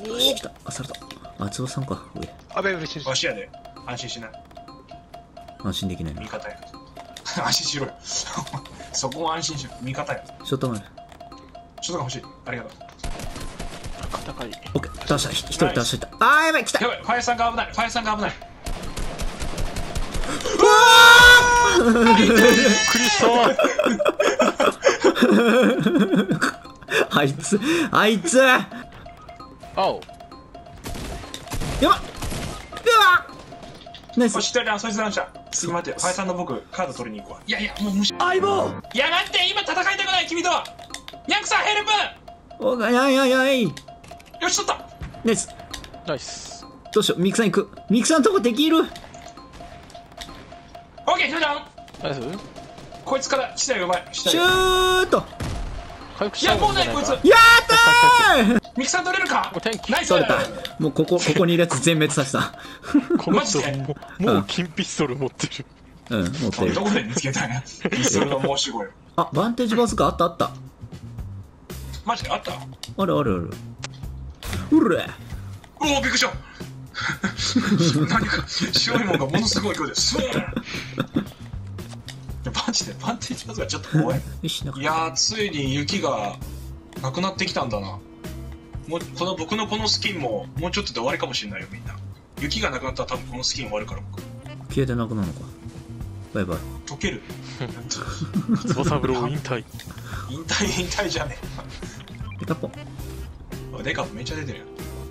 来たあされたあつばさんか上あべ、嬉しい。わしやで。安心しない。安心できないな味方や。安心しろよ。そこも安心しろ。味方や。ショットガンちょっとが欲しい。ありがとう。肩かい。オッケー倒したひ一人倒したあーやばい来たやばい、ファイヤーさんが危ない。ファイヤーさんが危ない。びっくりしたあいつあいつや青。ばっうわナイスよし、一人だ、そいつなんじゃ。次待って、ファイヤーさんの僕、カード取りに行くわ。いやいや、もう無視。相棒いや、待って、今戦いたくない、君とは。ヤンクさん、ヘルプおがやいやいやいよし、取ったナイスナイス。どうしようミクさん行くミクさんのとこできるオッケー、一人だナイスこいつから死体がうまい。死シュート回復しいや、たもうない、こいつ。やったー！ミキさん取れるか？もう天気ナイス。取れた。もうここ ここにいるやつ全滅させた。この人マジで？もうもう金ピストル持ってる。うん持ってる。どこで見つけたんや？ピストルの申し子よ。あバンテージバズカあったあった。マジであった？あるあるある。うれ。おお、びっくりした。何か白いものがものすごい勢いでスーがちょっと怖い。いやー、ついに雪がなくなってきたんだな。もう、この僕のこのスキンも、もうちょっとで終わりかもしれないよ、みんな。雪がなくなったら多分このスキン終わるから、僕。消えてなくなるのかバイバイ溶ける。翼ブロー引退。引退、引退じゃねペタポえ。デカめっちゃ出てるよ。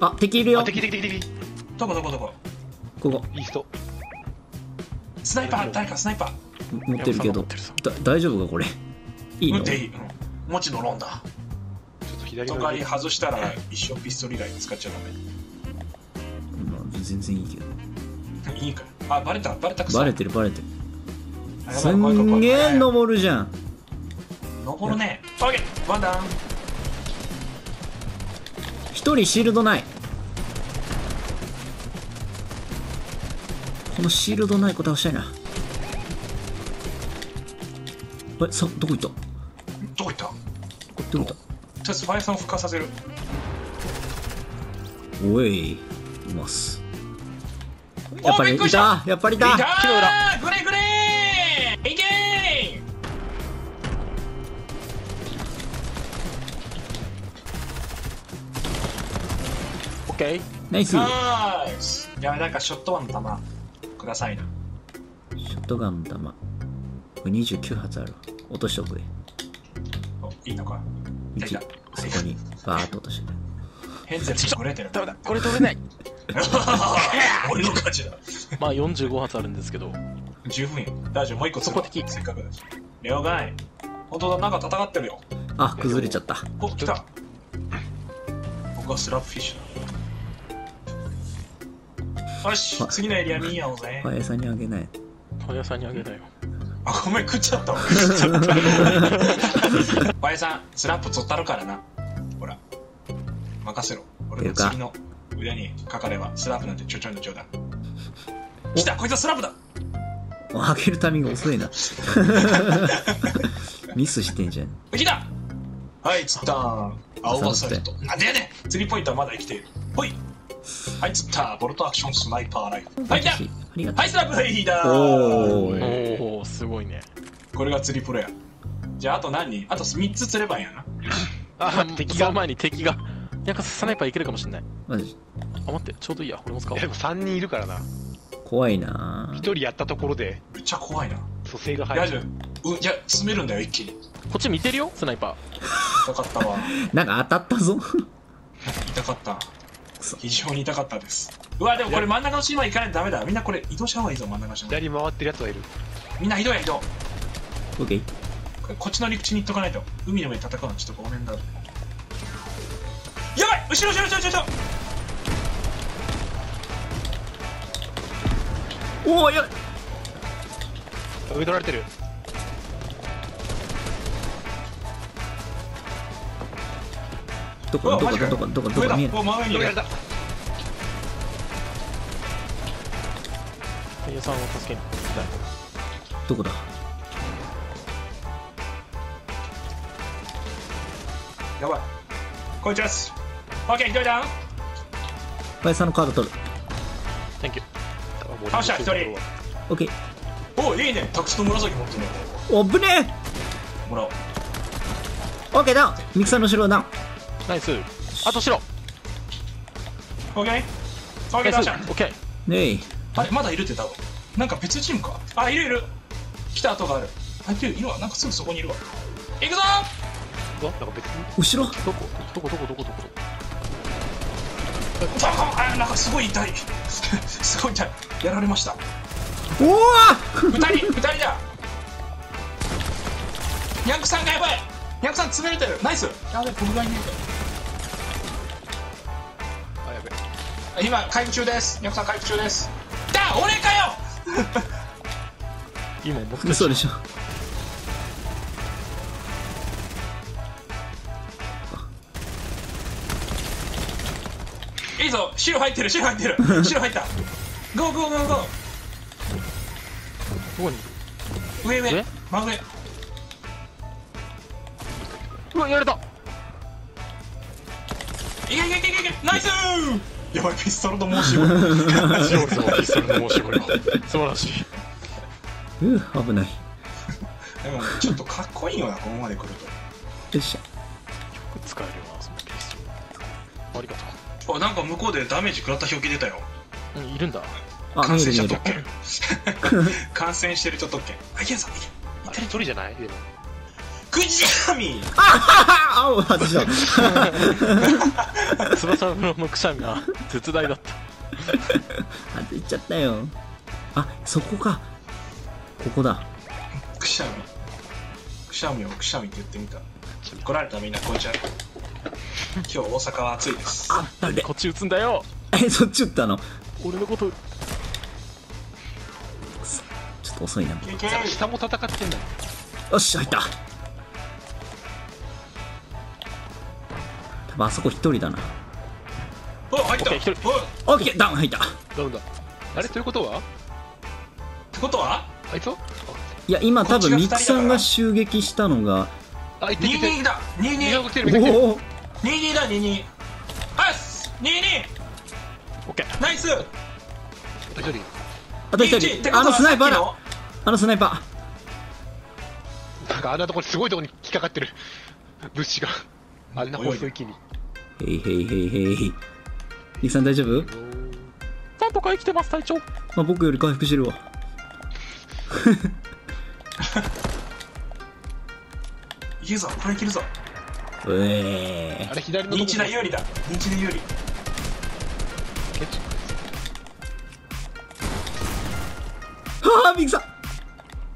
あ敵いるよあ、敵敵敵敵。どこどこどこ？ここいい人。スナイパー、誰かスナイパー。持ってるけど大丈夫かこれ？いいの？撃っていい。うん。持ちのロンだ。ちょっと左のとかに外したら一生ピストル以外使っちゃダまあ全然いいけどメ。いいか。あ、バレた、バレたくさ。バレてるバレてるすんげえ登るじゃん登るね。オッケー、ワンダウン。一人シールドないこのシールドない子倒したいなえさどこ行った？どどこ行った？とこ行った。りあえずファイヤーさんを復活させる。おいいます。やっぱりいた。た。やっぱりいいたた木の裏ーグレーグレー。いけオッケー。ナイス。ナイス。いや、なんかショットワンの弾くださいな。ョットガンの弾29発あるわ落としとくでおいいのか。1いたそこにバーッと落としてヘンゼルにグレーテル。ダメだ。これ取れない。俺の勝ちだ。まあ45発あるんですけど。十分よ。大丈夫、もう一個そこ敵せっかくだし。了解。本当だ、なんか戦ってるよ。あ崩れちゃったお、来た。僕はスラップフィッシュだ。よしあ、次のエリア見ようぜ。ファイヤーさんにあげないパン屋さんにあげなよ。あ、ごめん、食っちゃったわ。ファイヤーさん、スラップ取ったるからな。ほら。任せろ。俺の次の腕にかかれば、スラップなんてちょちょいのちょいだ。来たこいつはスラップだあげるタイミング遅いな ミスしてんじゃん来たはい、釣った青バサルト。なんでやねん釣りポイントはまだ生きている。ほいはい、釣ったボルトアクションスナイパーライフル。はい、来たありがとはい、スラップヘイダーおーおおすごいね。これが釣りプロや。じゃあ、あと何？人あと3つ釣ればいいんやな。あ、敵が前に敵が。なんかスナイパーいけるかもしんない。うマジあ、待って、ちょうどいいや。俺も使おうで。も3人いるからな怖いな1人やったところでめっちゃ怖いな。蘇生が大丈入る夫。う、いや、詰めるんだよ、一気に。こっち見てるよ、スナイパ痛かったわ。なんか当たったぞ痛かった。非常に痛かったです。うわ、でもこれ真ん中の島行かないとダメだ。みんなこれ移動した方がいいぞ、真ん中の島。左回ってるやつはいるみんな移動や移動。オッケーこれこっちの陸地に行っとかないと。海の上で戦うのちょっとごめんだ。やばい後ろ後ろ後ろ後ろおおや上取られてるどこどこどこどこどこ見えない。どこだ？やばい。こいつです。オッケー一人ダウン林さんのカード取る。Thank you 倒した一人。オッケーおいいね。タクスと紫持ってね。おぶねもらおう。えオッケーダウン。ミキさんの後ろダウンナイス。あと白。オッケーオッケナイス。ー倒したオッケーねえ。あれまだいるって多分なんか別チームか？あいるいる。来た跡がある。あいる。いるわ。なんかすぐそこにいるわ。行くぞ！うわなんか別に。後ろ？どこ？どこ？どこ？どこ？どこ？ああなんかすごい痛い。すごい痛い。やられました。おお二人二人だニャンクさんがやばいニャンクさん詰めれてるナイス。やべえこのぐらいにいるあやべ。あ今回復中です。ニャンクさん回復中です。だ俺かよ。今持って嘘でしょ。いいぞ。白入ってる白入ってる。白入った。ゴーゴーゴーゴどこに？ー上上。え？真上うわやられた。いけいけいけいけナイス。やばいピストルの申し子。ピストルの申し子よ。素晴らしい。うー危ない。でもちょっとかっこいいよなここまで来ると。よっしゃ。よく使えるよなそのピス。トルありがと。あなんか向こうでダメージ食らった表記出たよ。ううんいるんだ。あ感染者特る権感染してる人特権あいけんさんいけあれ一人じゃない？でもクジラミああ青外した翼風のくしゃみは絶大だった。外っちゃったよ。あそこか。ここだ。くしゃみ。くしゃみをくしゃみって言ってみた。来られたみんなこんにちは今日大阪は暑いです。あっで。こっち撃つんだよ。え そっち撃ったの？俺のこと。ちょっと遅いな。下も戦ってんだよ。よし入ったあそこ一人だな。お入った。オッケー一人。オッケーダウン入った。ダウンだ。あれ？ということは？てことは？あいつは？いや今多分ミクさんが襲撃したのが。あいってきて。22だ。22見が来てる見が来てるおお22だ22はい22オッケー。ナイス。あと一人あと一。21ってことは人あのスナイパーだ。あのスナイパなんかあんなところすごいところに引っかかってる。物資があんな細い木に。ーへいへいへいへい。ミクさん大丈夫？なんとか生きてます隊長。まあ僕より回復してるわ。いけるぞこれいけるぞ。うえあれ左のとこ。認知だ有利だ。認知で有利。ケチーはあミクさん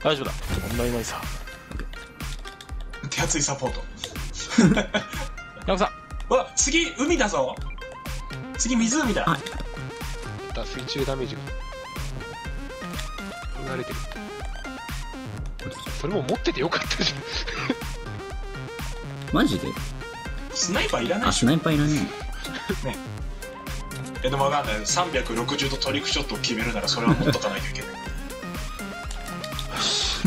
大丈夫だ。こんな今井さ手厚いサポートヤンさん。うわ次海だぞ。次湖だ。あだ水中ダメージが。離れてる。それも持っててよかったじゃん。マジで？スナイパーいらない。あスナイパーいらねえ。でもわかんない。360度トリックショットを決めるならそれは持っとかないといけない。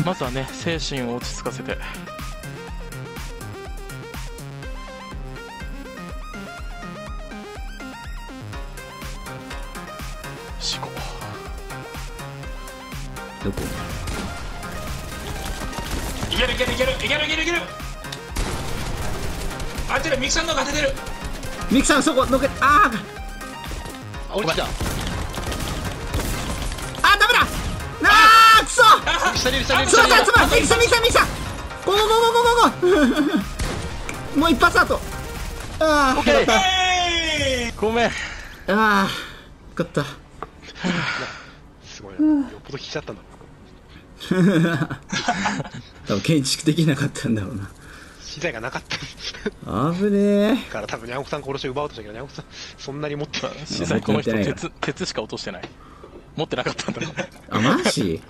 まずはね精神を落ち着かせて思考えどこ？いけるいけるいけるいけるいけるいける。当てるミキさんの方が当ててる。ミクさんそこのけあー。あ落ちた。あダメだ。あーくそ。あ下にいる下にいる。そう下にいるだつまりミクさんミクさんミクさんゴーゴーゴーゴーゴーゴーもう一発あとああよかっえごめんたああよかったすごいな。よっぽど引きちゃったんだ 多分建築できなかったんだろうな。資材がなかった危ねえ。から多分ニャンコさん殺して奪おうとしたけどニャンコさんそんなに持ってない。実際この人鉄鉄しか落としてない。持ってなかったんだろう。あマジ？